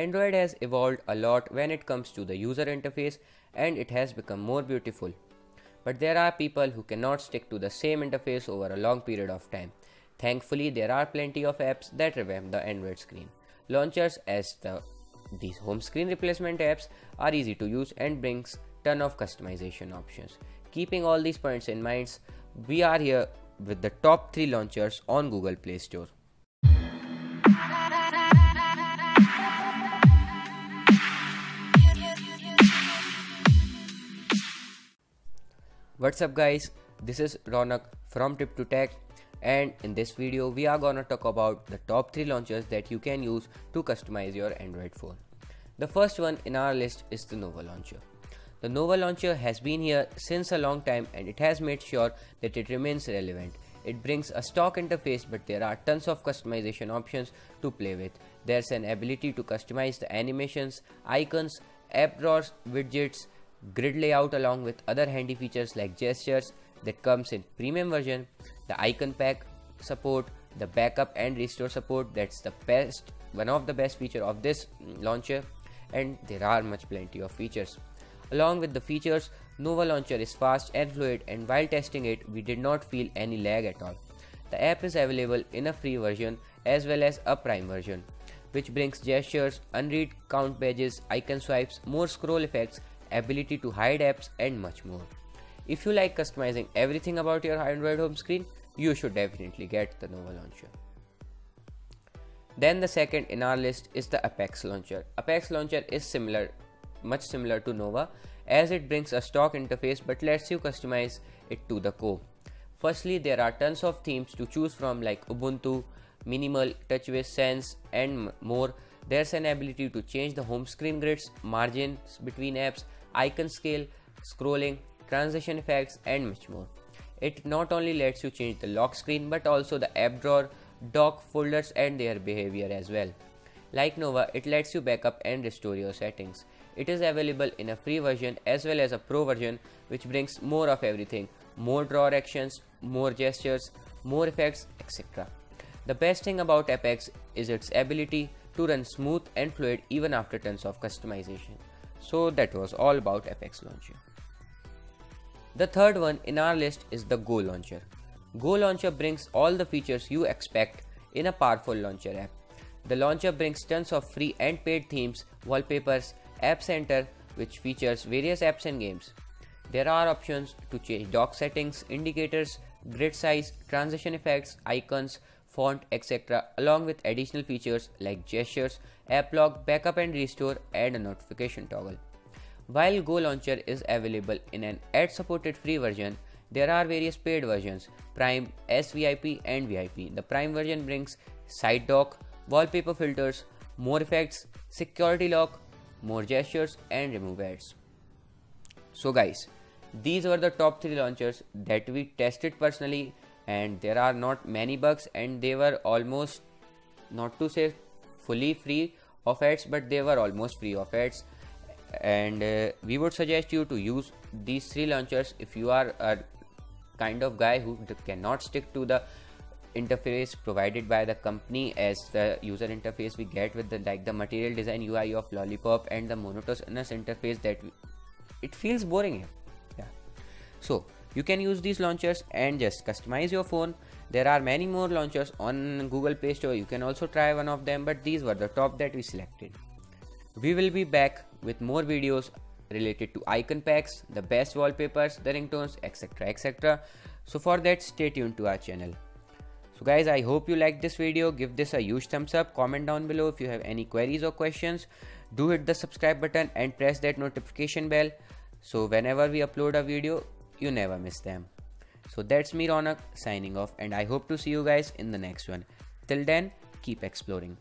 Android has evolved a lot when it comes to the user interface and it has become more beautiful. But there are people who cannot stick to the same interface over a long period of time. Thankfully, there are plenty of apps that revamp the Android screen. Launchers as the these home screen replacement apps are easy to use and brings ton of customization options. Keeping all these points in mind, we are here with the top 3 launchers on Google Play Store. What's up guys, this is Rounak from Tip2Tech and in this video we are gonna talk about the top 3 launchers that you can use to customize your Android phone. The first one in our list is the Nova launcher. The Nova launcher has been here since a long time and it has made sure that it remains relevant. It brings a stock interface but there are tons of customization options to play with. There's an ability to customize the animations, icons, app drawers, widgets, grid layout along with other handy features like gestures that comes in premium version, the icon pack support, the backup and restore support that's the best one of the best feature of this launcher and there are much plenty of features. Along with the features, Nova Launcher is fast and fluid and while testing it we did not feel any lag at all. The app is available in a free version as well as a prime version which brings gestures, unread count badges, icon swipes, more scroll effects, ability to hide apps and much more. If you like customizing everything about your Android home screen, you should definitely get the Nova Launcher. Then the second in our list is the Apex Launcher. Apex Launcher is similar, much similar to Nova as it brings a stock interface but lets you customize it to the core. Firstly, there are tons of themes to choose from like Ubuntu, Minimal, TouchWiz, Sense and more. There's an ability to change the home screen grids, margins between apps, icon scale, scrolling, transition effects and much more. It not only lets you change the lock screen but also the app drawer, dock, folders and their behavior as well. Like Nova, it lets you backup and restore your settings. It is available in a free version as well as a pro version which brings more of everything, more drawer actions, more gestures, more effects, etc. The best thing about Apex is its ability to run smooth and fluid even after tons of customization. So that was all about Apex Launcher. The third one in our list is the Go Launcher. Go Launcher brings all the features you expect in a powerful launcher app. The launcher brings tons of free and paid themes, wallpapers, App Center, which features various apps and games. There are options to change dock settings, indicators, grid size, transition effects, icons, font, etc., along with additional features like gestures, app lock, backup and restore, and a notification toggle. While Go Launcher is available in an ad supported free version, there are various paid versions Prime, SVIP, and VIP. The Prime version brings side dock, wallpaper filters, more effects, security lock, more gestures, and remove ads. So, guys, these were the top 3 launchers that we tested personally, and there are not many bugs, and they were almost not to say fully free of ads, but they were almost free of ads and uh, we would suggest you to use these three launchers if you are a kind of guy who cannot stick to the interface provided by the company as the user interface we get with the like the material design UI of Lollipop and the monotonous interface that we, it feels boring here. Yeah. So you can use these launchers and just customize your phone. There are many more launchers on Google Play Store. You can also try one of them, but these were the top that we selected. We will be back with more videos related to icon packs, the best wallpapers, the ringtones, etc. etc. So for that, stay tuned to our channel. So guys, I hope you liked this video. Give this a huge thumbs up. Comment down below if you have any queries or questions. Do hit the subscribe button and press that notification bell. So whenever we upload a video, you never miss them. So that's me Rounak signing off and I hope to see you guys in the next one. Till then, keep exploring.